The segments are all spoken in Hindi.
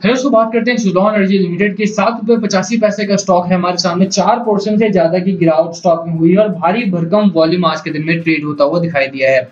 फिर उसको बात करते हैं सुलॉन एनर्जी लिमिटेड के सात रुपए पचासी पैसे का स्टॉक है हमारे सामने। चार परसेंट से ज़्यादा की गिरावट स्टॉक में हुई और भारी भरकम वॉल्यूम आज के दिन में ट्रेड होता हुआ दिखाई दिया है।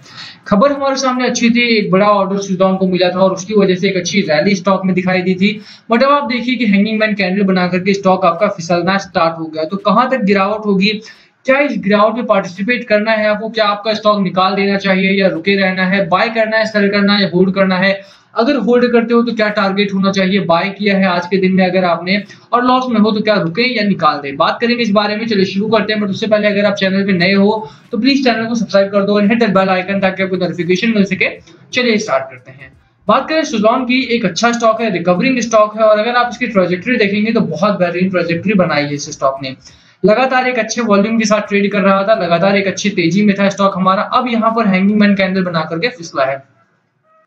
खबर हमारे सामने अच्छी थी, एक बड़ा ऑर्डर सुलॉन को मिला था और उसकी वजह से एक अच्छी रैली स्टॉक में दिखाई दी थी। बट अब आप देखिए कि हैंगिंग मैन कैंडल बना करके स्टॉक आपका फिसलना स्टार्ट हो गया। तो कहाँ तक गिरावट होगी? क्या इस गिरावट में पार्टिसिपेट करना है? आपको क्या आपका स्टॉक निकाल देना चाहिए या रुके रहना है? बाय करना है सेल करना है या होल्ड करना है? अगर होल्ड करते हो तो क्या टारगेट होना चाहिए? बाय किया है आज के दिन में अगर आपने और लॉस में हो तो क्या रुके या निकाल दे? बात करेंगे इस बारे में, चलिए शुरू करते हैं। बट उससे पहले अगर आप चैनल पे नए हो तो प्लीज़ चैनल को सब्सक्राइब कर दो बेल आइकन ताकि आपको नोटिफिकेशन मिल सके। चलिए स्टार्ट करते हैं। बात करें सुजॉन की, एक अच्छा स्टॉक है रिकवरिंग स्टॉक है और अगर आप इसकी प्रोजेक्ट्री देखेंगे तो बहुत बेहतरीन प्रोजेक्ट्री बनाई है इस स्टॉक ने। लगातार एक अच्छे वॉल्यूम के साथ ट्रेड कर रहा था, लगातार एक अच्छी तेज़ी में था स्टॉक हमारा। अब यहाँ पर हैंगिंग मैन कैंडल बना करके फिसला है।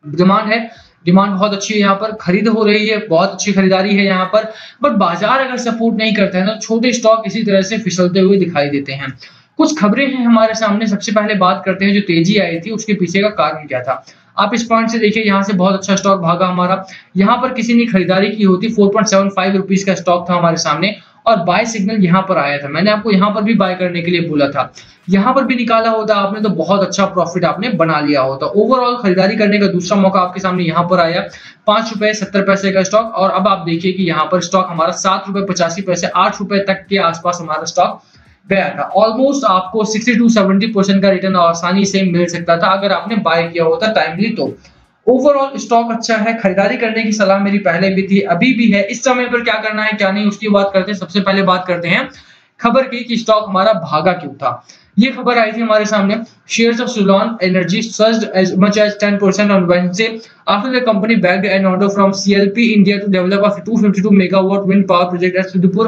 डिमांड है। डिमांड बहुत अच्छी है यहाँ पर। खरीद हो रही है। बहुत अच्छी खरीदारी है यहाँ पर। बट बाज़ार अगर सपोर्ट नहीं करता है तो छोटे स्टॉक इसी तरह से फिसलते हुए दिखाई देते हैं। कुछ खबरें हैं हमारे सामने। सबसे पहले बात करते हैं जो तेज़ी आई थी, उसके पीछे का कारण क्या था। आप इस पॉइंट से देखिए, यहाँ से बहुत अच्छा स्टॉक भागा हमारा। यहाँ पर किसी ने खरीदारी की होती four point seven five rupees का स्टॉक था हमारे सामने। और बाय सिग्नल यहाँ पर आया था। मैंने आपको यहाँ पर भी बाय करने के लिए बोला था। यहाँ पर भी निकाला होता, आपने तो बहुत अच्छा प्रॉफिट आपने बना लिया होता। ओवरऑल खरीदारी करने का दूसरा मौका आपके सामने यहाँ पर आया। पाँच रुपए, सत्तर पैसे का स्टॉक और अब आप देखिए कि यहाँ पर स्टॉक हमारा सात रुपए, पचासी पैसे, आठ रुपए तक के आसपास हमारा स्टॉक गया था। ऑलमोस्ट आपको सिक्सटी टू सेवेंटी परसेंट का रिटर्न आसानी से मिल सकता था अगर आपने बाय किया होता टाइमली तो। ओवरऑल स्टॉक अच्छा है, खरीदारी करने की सलाह मेरी पहले भी थी, अभी भी है। इस समय पर क्या करना है, क्या नहीं, उसकी बात करते हैं। सबसे पहले बात करते हैं खबर की कि स्टॉक हमारा भागा क्यों था। ये खबर आई थी हमारे सामने। Shares of Suzlon energy surged as much as 10% on Wednesday after the company bagged an order from CLP India to develop a 252 megawatt wind power project at Siddipur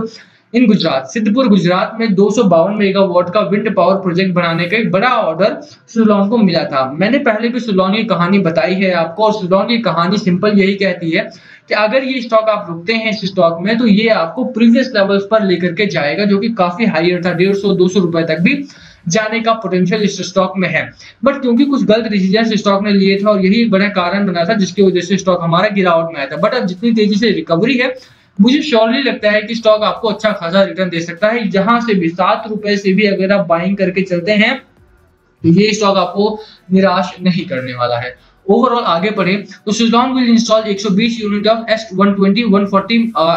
in Gujarat, Siddhpur, Gujarat में दो मेगावाट का विंड पावर प्रोजेक्ट बनाने का एक बड़ा ऑर्डर सुलॉन को मिला था। मैंने पहले भी सुलॉन की कहानी बताई है आपको, और सुलॉन की कहानी सिंपल यही कहती है कि अगर ये स्टॉक आप रुकते हैं इस स्टॉक में तो ये आपको प्रीवियस लेवल्स पर लेकर के जाएगा, जो कि काफ़ी हाइयर था डेढ़ सौ दो सौ रुपए तक भी जाने का पोटेंशियल इस स्टॉक में है। बट क्योंकि कुछ गलत डिसीज़न स्टॉक ने लिए थे, और यही बड़ा कारण बना था, जिसकी वजह से स्टॉक हमारा गिरावट में आया था। बट अब जितनी तेज़ी से रिकवरी है मुझे श्योरली लगता है कि स्टॉक आपको अच्छा खासा रिटर्न दे सकता है। जहाँ से भी सात रुपए से भी अगर आप बाइंग करके चलते हैं तो ये स्टॉक आपको निराश नहीं करने वाला है। ओवरऑल आगे बढ़े तो Suzlon will install 120 unit of S 120 140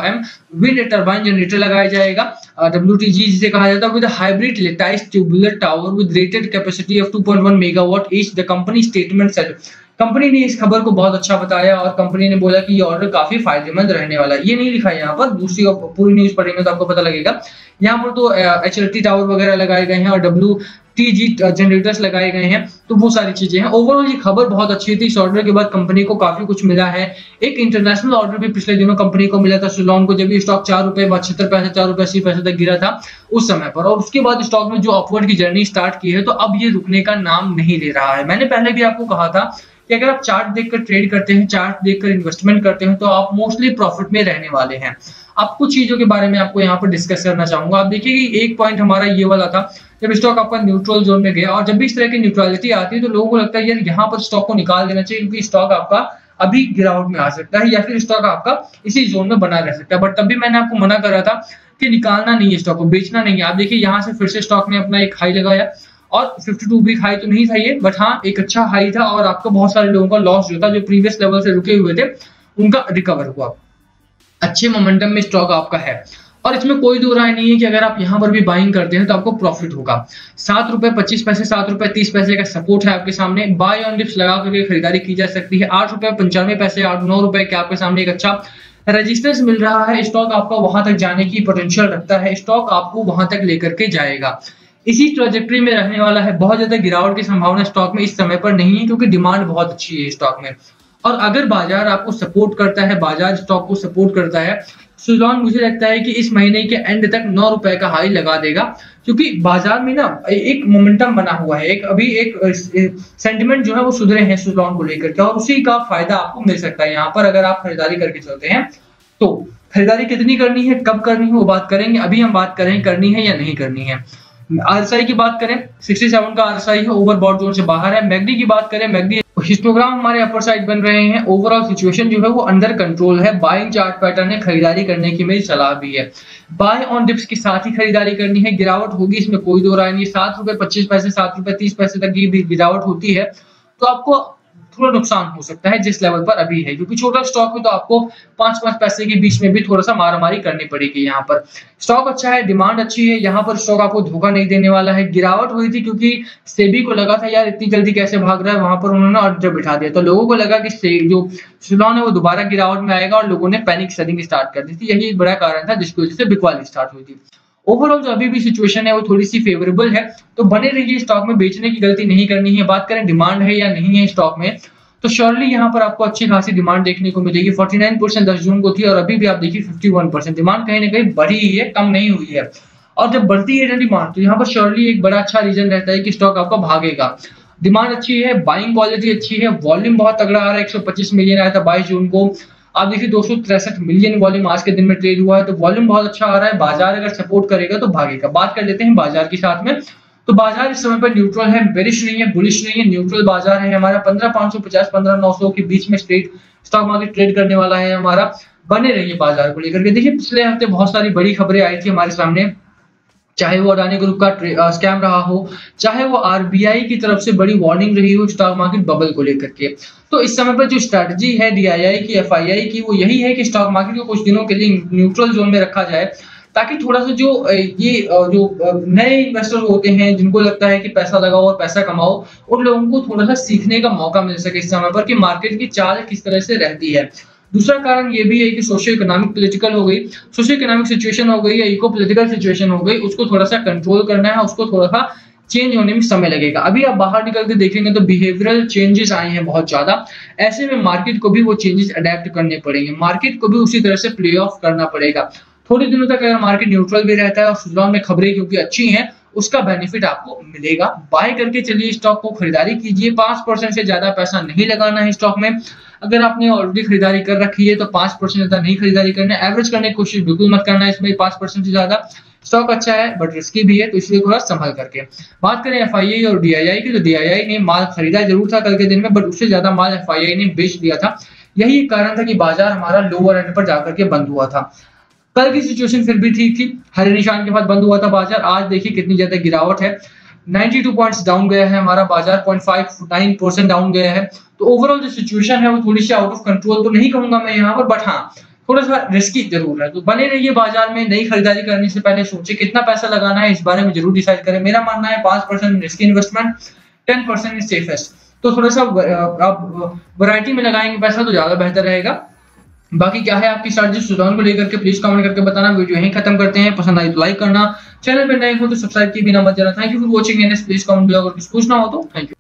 M wind turbine generator लगाया जाएगा। डब्ल्यूटीजी जिसे कहा जाता है with hybrid lattice tubular tower with rated capacity of 2.1 megawatt is the company statement set company ने इस खबर को बहुत अच्छा बताया और कंपनी ने बोला कि ये ऑर्डर काफ़ी फ़ायदेमंद रहने वाला है। ये नहीं लिखा है यहाँ पर, दूसरी पूरी न्यूज़ पढ़ेंगे तो आपको पता लगेगा। यहाँ पर तो एचएलटी टावर वगैरह लगाए गए हैं और डब्ल्यू टी जी जनरेटर्स लगाए गए हैं तो वो सारी चीज़ें हैं। ओवरऑल ये खबर बहुत अच्छी थी। इस ऑर्डर के बाद कंपनी को काफ़ी कुछ मिला है। एक इंटरनेशनल ऑर्डर भी पिछले दिनों कंपनी को मिला था सुलॉन को, जब ये स्टॉक चार रुपए पचहत्तर पैसे, चार रुपए अस्सी पैसे तक गिरा था उस समय पर। और उसके बाद स्टॉक में जो अपवर्ड की जर्नी स्टार्ट की है तो अब ये रुकने का नाम नहीं ले रहा है। मैंने पहले भी आपको कहा था कि अगर आप चार्ट देखकर ट्रेड करते हैं चार्ट देखकर इन्वेस्टमेंट करते हैं तो आप मोस्टली प्रॉफिट में रहने वाले हैं। अब कुछ चीज़ों के बारे में आपको यहाँ पर डिस्कस करना चाहूँगा। आप देखिए एक पॉइंट हमारा ये वाला था जब स्टॉक आपका न्यूट्रल जोन में गया और जब भी इस तरह की न्यूट्रलिटी आती है तो लोगों को लगता है, यार, यहाँ पर स्टॉक को निकाल देना चाहिए, क्योंकि स्टॉक आपका अभी गिरावट में आ सकता है या फिर स्टॉक आपका इसी जोन में बना रह सकता है। बट तब भी मैंने आपको मना करा था कि निकालना नहीं है स्टॉक को, बेचना नहीं है। आप देखिए, यहाँ से फिर से स्टॉक ने अपना एक हाई लगाया और 52 वीक हाई तो नहीं था ये बट हाँ एक अच्छा हाई था और आपको बहुत सारे लोगों का लॉस जो था, जो प्रीवियस लेवल से रुके हुए थे, उनका रिकवर हुआ। अच्छे मोमेंटम में स्टॉक आपका है। और इसमें कोई दो राय नहीं है कि अगर आप यहाँ पर भी बाइंग करते हैं तो आपको प्रॉफिट होगा। सात रुपए, पच्चीस पैसे, सात रुपए, तीस पैसे का सपोर्ट है आपके सामने। बाय ऑन डिप्स लगा करके खरीदारी की जा सकती है। आठ रुपए, पंचानवे पैसे, आठ, नौ रुपए के आपके सामने एक अच्छा रजिस्टर्स मिल रहा है। स्टॉक आपका वहाँ तक जाने की पोटेंशियल रखता है। स्टॉक आपको वहाँ तक लेकर के जाएगा। इसी ट्रोजेक्ट्री में रहने वाला है। बहुत ज़्यादा गिरावट की संभावना स्टॉक में इस समय पर नहीं है क्योंकि डिमांड बहुत अच्छी है स्टॉक में। और अगर बाज़ार आपको सपोर्ट करता है, बाज़ार स्टॉक को सपोर्ट करता है सुजान मुझे लगता है कि इस महीने के एंड तक नौ रुपए का हाई लगा देगा, क्योंकि बाज़ार में ना एक मोमेंटम बना हुआ है, एक अभी एक सेंटिमेंट जो है वो सुधरे हैं सुजान को लेकर के, और उसी का फ़ायदा आपको मिल सकता है यहाँ पर, अगर आप खरीदारी करके चलते हैं। तो खरीदारी कितनी करनी है, कब करनी है, वो बात करेंगे, अभी हम बात करें करनी है या नहीं करनी है। आरएसआई की बात करें 67 का आरएसआई है ओवरबॉट जोन से बाहर है। मैगडी की बात करें, मैगडी हिस्टोग्राम हमारे अपर साइड बन रहे हैं। ओवरऑल सिचुएशन जो है वो अंडर कंट्रोल है। बाइंग चार्ट पैटर्न है, खरीदारी करने की मेरी सलाह भी है। बाय ऑन डिप्स के साथ ही खरीदारी करनी है। गिरावट होगी, इसमें कोई दो राय नहीं। सात रुपए पच्चीस पैसे, सात रुपए तीस पैसे तक की गिरावट होती है। तो आपको थोड़ा नुकसान हो सकता है जिस लेवल पर अभी है। क्योंकि छोटा स्टॉक में तो आपको पाँच पाँच पैसे के बीच में भी थोड़ा सा मारामारी करनी पड़ेगी यहाँ पर। स्टॉक अच्छा है डिमांड अच्छी है, यहाँ पर स्टॉक आपको धोखा नहीं देने वाला है। गिरावट हुई थी क्योंकि सेबी को लगा था, यार, इतनी जल्दी कैसे भाग रहा है? वहाँ पर उन्होंने ऑर्डर बिठा दिया। तो लोगों को लगा कि जो सुलॉन है वो दोबारा गिरावट में आएगा और लोगों ने पैनिक सेलिंग स्टार्ट कर दी थी। यही एक बड़ा कारण था जिसकी वजह से बिकवाली स्टार्ट हुई थी। ओवरऑल जो अभी भी सिचुएशन है, वो थोड़ी सी फेवरेबल है। तो बने रहिए स्टॉक में, बेचने की गलती नहीं करनी है। बात करें डिमांड है या नहीं है स्टॉक में तो श्योरली यहाँ पर आपको अच्छी खासी डिमांड देखने को मिलेगी। 49 परसेंट दस जून को थी और अभी भी आप देखिए 51 परसेंट डिमांड कहीं ना कहीं बढ़ी ही है, कम नहीं हुई है। और जब बढ़ती है डिमांड तो यहाँ पर श्योरली एक बड़ा अच्छा रीजन रहता है कि स्टॉक आपका भागेगा। डिमांड अच्छी है बाइंग क्वालिटी अच्छी है वॉल्यूम बहुत तगड़ा आ रहा है 125 मिलियन आया था बाईस जून को। आप देखिए दो मिलियन वॉल्यूम आज के दिन में ट्रेड हुआ है तो वॉल्यूम बहुत अच्छा आ रहा है। बाज़ार अगर सपोर्ट करेगा तो भागेगा। बात कर लेते हैं बाज़ार के साथ में। तो बाज़ार इस समय पर न्यूट्रल है बेरिश नहीं है बुलिश नहीं है न्यूट्रल बाज़ार है हमारा। पंद्रह पाँच सौ पचास, पंद्रह नौ सौ के बीच में स्ट्रेट स्टॉक मार्केट ट्रेड करने वाला है हमारा। बने रहिए बाज़ार को लेकर के। देखिए पिछले हफ़्ते बहुत सारी बड़ी खबरें आई थी हमारे सामने। चाहे वो अडानी ग्रुप का स्कैम रहा हो, चाहे वो आरबीआई की तरफ़ से बड़ी वार्निंग रही हो स्टॉक मार्केट बबल को लेकर के। तो इस समय पर जो स्ट्रेटजी है डीआईआई की एफआईआई की, वो यही है कि स्टॉक मार्केट को कुछ दिनों के लिए न्यूट्रल जोन में रखा जाए, ताकि थोड़ा सा जो ये जो नए इन्वेस्टर होते हैं, जिनको लगता है कि पैसा लगाओ और पैसा कमाओ, उन लोगों को थोड़ा सा सीखने का मौका मिल सके इस समय पर कि मार्केट की चाल किस तरह से रहती है। दूसरा कारण ये भी है कि सोशियो इकोनॉमिक पोलिटिकल हो गई। सोशियो इकोनॉमिक सिचुएशन हो गई या इको पोलिटिकल सिचुएशन हो गई, उसको थोड़ा सा कंट्रोल करना है, उसको थोड़ा सा चेंज होने में समय लगेगा। अभी आप बाहर निकल के देखेंगे तो बिहेवियरल चेंजेस आए हैं बहुत ज़्यादा। ऐसे में मार्केट को भी वो चेंजेस अडेप्ट करने पड़ेंगे। मार्केट को भी उसी तरह से प्ले ऑफ़ करना पड़ेगा। थोड़े दिनों तक अगर मार्केट न्यूट्रल भी रहता है और सुजान में खबरें क्योंकि अच्छी हैं, उसका बेनिफिट आपको मिलेगा। बाय करके चलिए स्टॉक को खरीदारी कीजिए। पाँच परसेंट से ज़्यादा पैसा नहीं लगाना है स्टॉक में। अगर आपने ऑलरेडी खरीदारी कर रखी है तो पाँच परसेंट ज़्यादा नहीं खरीदारी करना है। एवरेज करने की कोशिश बिल्कुल मत करना है इसमें पाँच परसेंट से ज़्यादा स्टॉक अच्छा है बट रिस्की भी है तो इसलिए थोड़ा संभल करके। बात करें एफ़ और डीआईआई की तो डीआईआई ने माल खरीदा ज़रूर था कल के दिन में बट उससे ज़्यादा माल एफ़ ने बेच दिया था। यही कारण था कि बाज़ार हमारा लोअर एंड पर जाकर के बंद हुआ था। कल की सिचुएशन फिर भी ठीक थी, हरे निशान के बाद बंद हुआ था बाज़ार, आज देखिए कितनी ज़्यादा गिरावट है। 92 पॉइंट्स डाउन गया है हमारा बाज़ार 0.59 परसेंट डाउन गया है। तो ओवरऑल जो सिचुएशन है वो थोड़ी सी आउट ऑफ़ कंट्रोल तो नहीं कहूँगा मैं यहाँ पर बट हाँ थोड़ा सा रिस्की ज़रूर है। तो बने रहिए बाज़ार में नई खरीदारी करने से पहले सोचे कितना पैसा लगाना है, इस बारे में ज़रूर डिसाइड करें। मेरा मानना है पाँच percent risky investment ten percent safest तो थोड़ा सा आप वरायटी में लगाएँगे पैसा तो ज़्यादा बेहतर रहेगा। बाकी क्या है आपकी स्ट्रेटजी सुझाव को लेकर के प्लीज़ कमेंट करके बताना। वीडियो यहीं खत्म करते हैं। पसंद आई तो लाइक करना। चैनल पर नए हो तो सब्सक्राइब किए बिना मत जाना। Thank you for watching and please comment below अगर कुछ पूछना हो तो। Thank you